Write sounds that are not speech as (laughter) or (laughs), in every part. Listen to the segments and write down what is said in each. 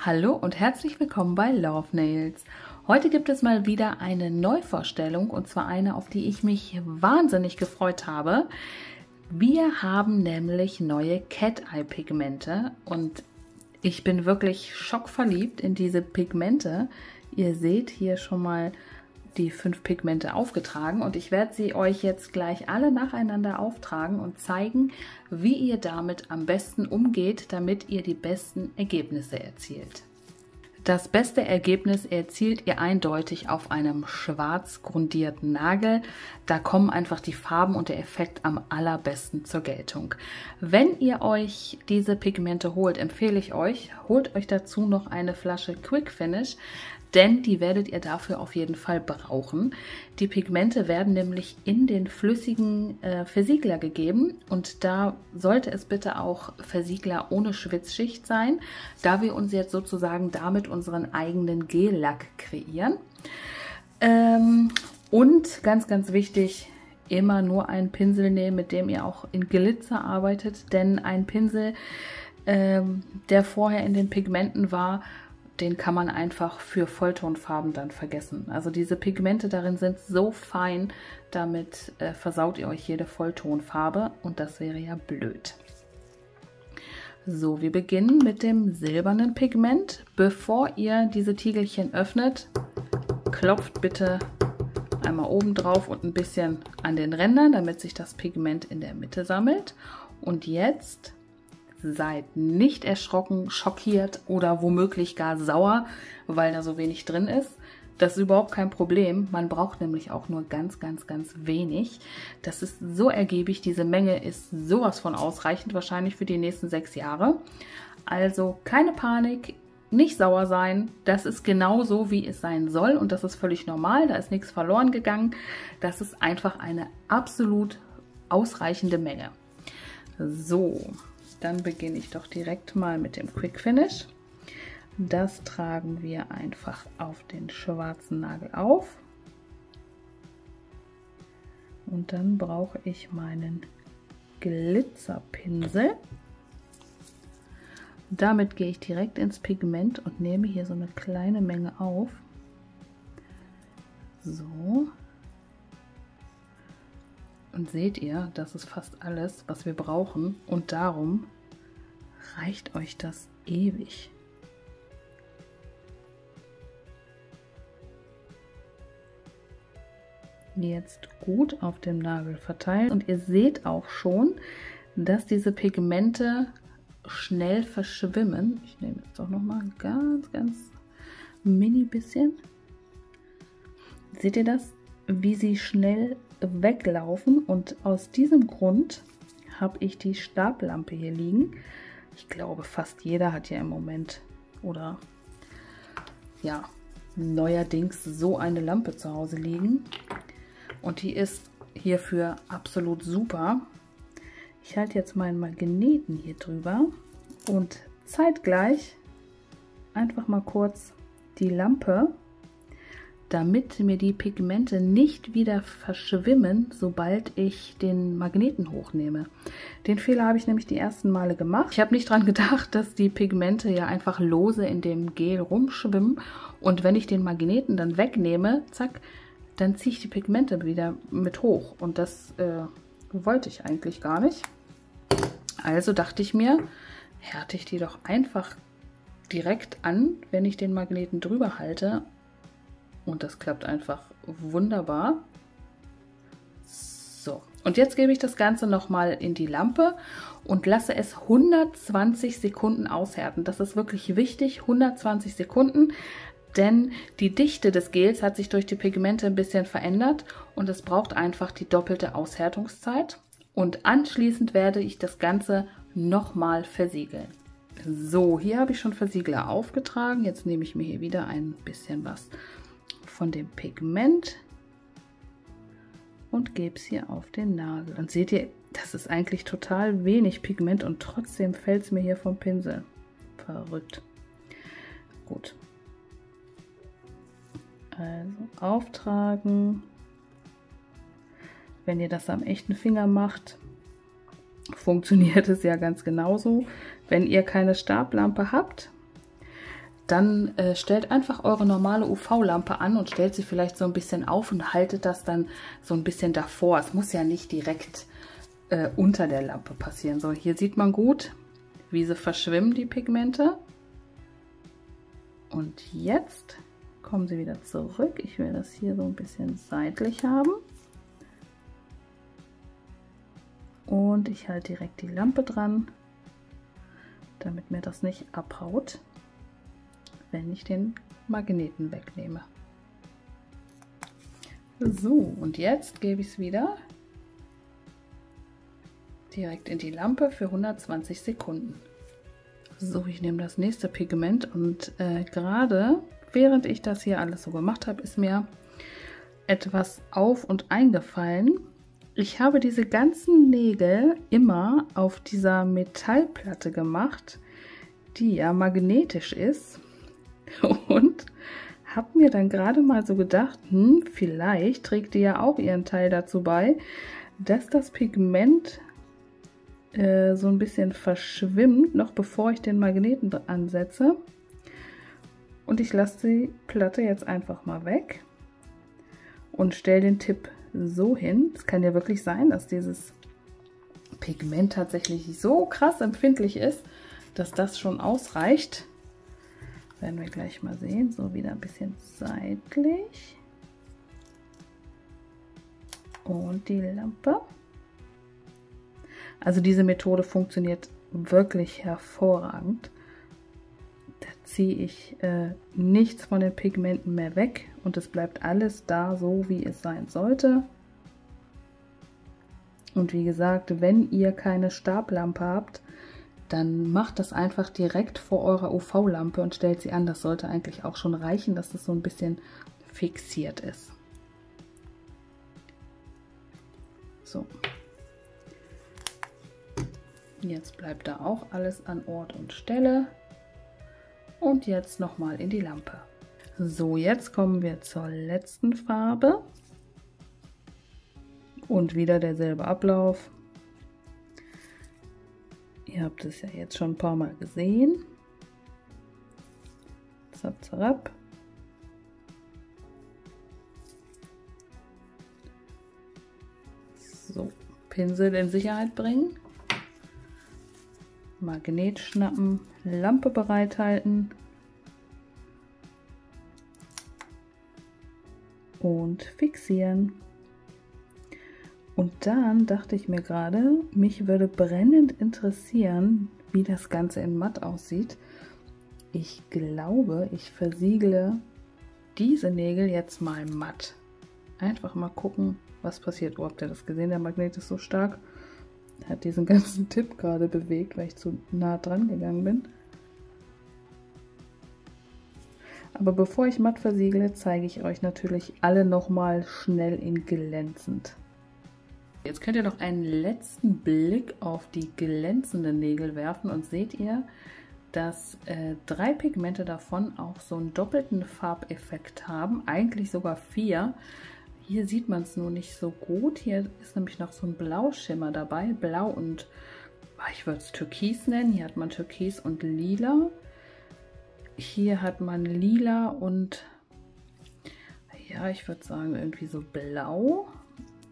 Hallo und herzlich willkommen bei Love Nails. Heute gibt es mal wieder eine Neuvorstellung und zwar eine, auf die ich mich wahnsinnig gefreut habe. Wir haben nämlich neue Cat Eye Pigmente und ich bin wirklich schockverliebt in diese Pigmente. Ihr seht hier schon mal die fünf Pigmente aufgetragen und ich werde sie euch jetzt gleich alle nacheinander auftragen und zeigen, wie ihr damit am besten umgeht, damit ihr die besten Ergebnisse erzielt. Das beste Ergebnis erzielt ihr eindeutig auf einem schwarz grundierten Nagel. Da kommen einfach die Farben und der Effekt am allerbesten zur Geltung. Wenn ihr euch diese Pigmente holt, empfehle ich euch, holt euch dazu noch eine Flasche Quick Finish denn die werdet ihr dafür auf jeden Fall brauchen. Die Pigmente werden nämlich in den flüssigen äh, Versiegler gegeben und da sollte es bitte auch Versiegler ohne Schwitzschicht sein, da wir uns jetzt sozusagen damit unseren eigenen Gel-Lack kreieren. Ähm, und ganz, ganz wichtig, immer nur einen Pinsel nehmen, mit dem ihr auch in Glitzer arbeitet, denn ein Pinsel, ähm, der vorher in den Pigmenten war, den kann man einfach für Volltonfarben dann vergessen. Also diese Pigmente darin sind so fein, damit äh, versaut ihr euch jede Volltonfarbe und das wäre ja blöd. So, wir beginnen mit dem silbernen Pigment. Bevor ihr diese Tiegelchen öffnet, klopft bitte einmal oben drauf und ein bisschen an den Rändern, damit sich das Pigment in der Mitte sammelt. Und jetzt Seid nicht erschrocken, schockiert oder womöglich gar sauer, weil da so wenig drin ist. Das ist überhaupt kein Problem. Man braucht nämlich auch nur ganz, ganz, ganz wenig. Das ist so ergiebig. Diese Menge ist sowas von ausreichend, wahrscheinlich für die nächsten sechs Jahre. Also keine Panik, nicht sauer sein. Das ist genau so, wie es sein soll und das ist völlig normal. Da ist nichts verloren gegangen. Das ist einfach eine absolut ausreichende Menge. So, dann beginne ich doch direkt mal mit dem Quick Finish. Das tragen wir einfach auf den schwarzen Nagel auf. Und dann brauche ich meinen Glitzerpinsel. Damit gehe ich direkt ins Pigment und nehme hier so eine kleine Menge auf. So. Und seht ihr, das ist fast alles, was wir brauchen. Und darum reicht euch das ewig. Jetzt gut auf dem Nagel verteilen. Und ihr seht auch schon, dass diese Pigmente schnell verschwimmen. Ich nehme jetzt doch noch mal ein ganz, ganz mini bisschen. Seht ihr das? Wie sie schnell weglaufen und aus diesem Grund habe ich die Stablampe hier liegen. Ich glaube, fast jeder hat ja im Moment oder ja, neuerdings so eine Lampe zu Hause liegen. Und die ist hierfür absolut super. Ich halte jetzt meinen Magneten hier drüber und zeitgleich einfach mal kurz die Lampe damit mir die Pigmente nicht wieder verschwimmen, sobald ich den Magneten hochnehme. Den Fehler habe ich nämlich die ersten Male gemacht. Ich habe nicht daran gedacht, dass die Pigmente ja einfach lose in dem Gel rumschwimmen und wenn ich den Magneten dann wegnehme, zack, dann ziehe ich die Pigmente wieder mit hoch und das äh, wollte ich eigentlich gar nicht. Also dachte ich mir, härte ich die doch einfach direkt an, wenn ich den Magneten drüber halte und das klappt einfach wunderbar. So, und jetzt gebe ich das Ganze nochmal in die Lampe und lasse es 120 Sekunden aushärten. Das ist wirklich wichtig, 120 Sekunden, denn die Dichte des Gels hat sich durch die Pigmente ein bisschen verändert und es braucht einfach die doppelte Aushärtungszeit. Und anschließend werde ich das Ganze nochmal versiegeln. So, hier habe ich schon Versiegler aufgetragen. Jetzt nehme ich mir hier wieder ein bisschen was von dem Pigment und gebe es hier auf den Nagel. Und seht ihr, das ist eigentlich total wenig Pigment und trotzdem fällt es mir hier vom Pinsel. Verrückt. Gut. Also auftragen. Wenn ihr das am echten Finger macht, funktioniert es ja ganz genauso. Wenn ihr keine Stablampe habt, dann äh, stellt einfach eure normale UV-Lampe an und stellt sie vielleicht so ein bisschen auf und haltet das dann so ein bisschen davor. Es muss ja nicht direkt äh, unter der Lampe passieren. So, hier sieht man gut, wie sie verschwimmen, die Pigmente. Und jetzt kommen sie wieder zurück. Ich will das hier so ein bisschen seitlich haben. Und ich halte direkt die Lampe dran, damit mir das nicht abhaut, wenn ich den Magneten wegnehme. So, und jetzt gebe ich es wieder direkt in die Lampe für 120 Sekunden. So, ich nehme das nächste Pigment und äh, gerade während ich das hier alles so gemacht habe, ist mir etwas auf und eingefallen. Ich habe diese ganzen Nägel immer auf dieser Metallplatte gemacht, die ja magnetisch ist (laughs) und habe mir dann gerade mal so gedacht, hm, vielleicht trägt die ja auch ihren Teil dazu bei, dass das Pigment äh, so ein bisschen verschwimmt, noch bevor ich den Magneten ansetze. Und ich lasse die Platte jetzt einfach mal weg und stelle den Tipp so hin. Es kann ja wirklich sein, dass dieses Pigment tatsächlich so krass empfindlich ist, dass das schon ausreicht. Werden wir gleich mal sehen. So wieder ein bisschen seitlich. Und die Lampe. Also diese Methode funktioniert wirklich hervorragend. Da ziehe ich äh, nichts von den Pigmenten mehr weg und es bleibt alles da, so wie es sein sollte. Und wie gesagt, wenn ihr keine Stablampe habt, dann macht das einfach direkt vor eurer UV-Lampe und stellt sie an. Das sollte eigentlich auch schon reichen, dass das so ein bisschen fixiert ist. So, Jetzt bleibt da auch alles an Ort und Stelle. Und jetzt nochmal in die Lampe. So, jetzt kommen wir zur letzten Farbe. Und wieder derselbe Ablauf. Ihr habt es ja jetzt schon ein paar Mal gesehen. Zap, zap. So, Pinsel in Sicherheit bringen. Magnet schnappen, Lampe bereithalten und fixieren. Und dann dachte ich mir gerade, mich würde brennend interessieren, wie das Ganze in matt aussieht. Ich glaube, ich versiegle diese Nägel jetzt mal matt. Einfach mal gucken, was passiert. Oh, habt ihr das gesehen? Der Magnet ist so stark hat diesen (laughs) ganzen Tipp gerade bewegt, weil ich zu nah dran gegangen bin. Aber bevor ich matt versiegle, zeige ich euch natürlich alle nochmal schnell in glänzend. Jetzt könnt ihr noch einen letzten Blick auf die glänzenden Nägel werfen und seht ihr, dass äh, drei Pigmente davon auch so einen doppelten Farbeffekt haben, eigentlich sogar vier. Hier sieht man es nur nicht so gut. Hier ist nämlich noch so ein Blauschimmer dabei. Blau und, ah, ich würde es Türkis nennen. Hier hat man Türkis und Lila. Hier hat man Lila und, ja, ich würde sagen irgendwie so Blau.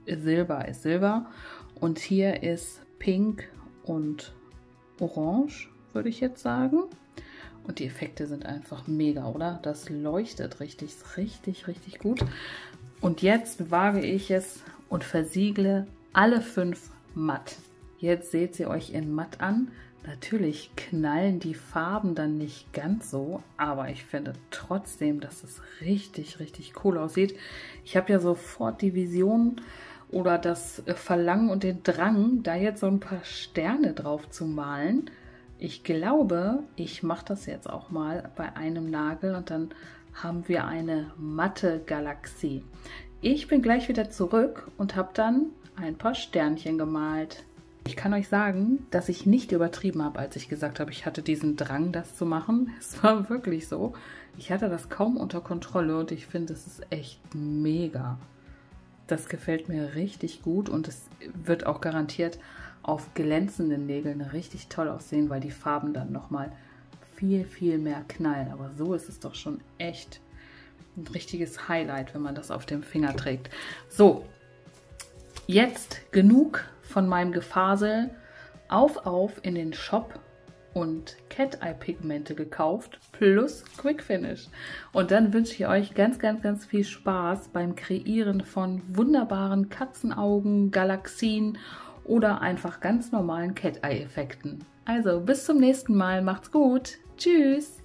Silber ist Silber. Und hier ist Pink und Orange, würde ich jetzt sagen. Und die Effekte sind einfach mega, oder? Das leuchtet richtig, richtig, richtig gut. Und jetzt wage ich es und versiegle alle fünf matt. Jetzt seht ihr euch in matt an. Natürlich knallen die Farben dann nicht ganz so, aber ich finde trotzdem, dass es richtig, richtig cool aussieht. Ich habe ja sofort die Vision oder das Verlangen und den Drang, da jetzt so ein paar Sterne drauf zu malen. Ich glaube, ich mache das jetzt auch mal bei einem Nagel und dann haben wir eine matte Galaxie. Ich bin gleich wieder zurück und habe dann ein paar Sternchen gemalt. Ich kann euch sagen, dass ich nicht übertrieben habe, als ich gesagt habe, ich hatte diesen Drang, das zu machen. (laughs) Es war wirklich so. Ich hatte das kaum unter Kontrolle und ich finde, es ist echt mega. Das gefällt mir richtig gut und es wird auch garantiert auf glänzenden Nägeln richtig toll aussehen, weil die Farben dann nochmal viel, viel mehr knallen. Aber so ist es doch schon echt ein richtiges Highlight, wenn man das auf dem Finger trägt. So, jetzt genug von meinem Gefasel. Auf, auf in den Shop und Cat Eye Pigmente gekauft plus Quick Finish. Und dann wünsche ich euch ganz, ganz, ganz viel Spaß beim Kreieren von wunderbaren Katzenaugen, Galaxien oder einfach ganz normalen Cat Eye Effekten. Also bis zum nächsten Mal, macht's gut, tschüss!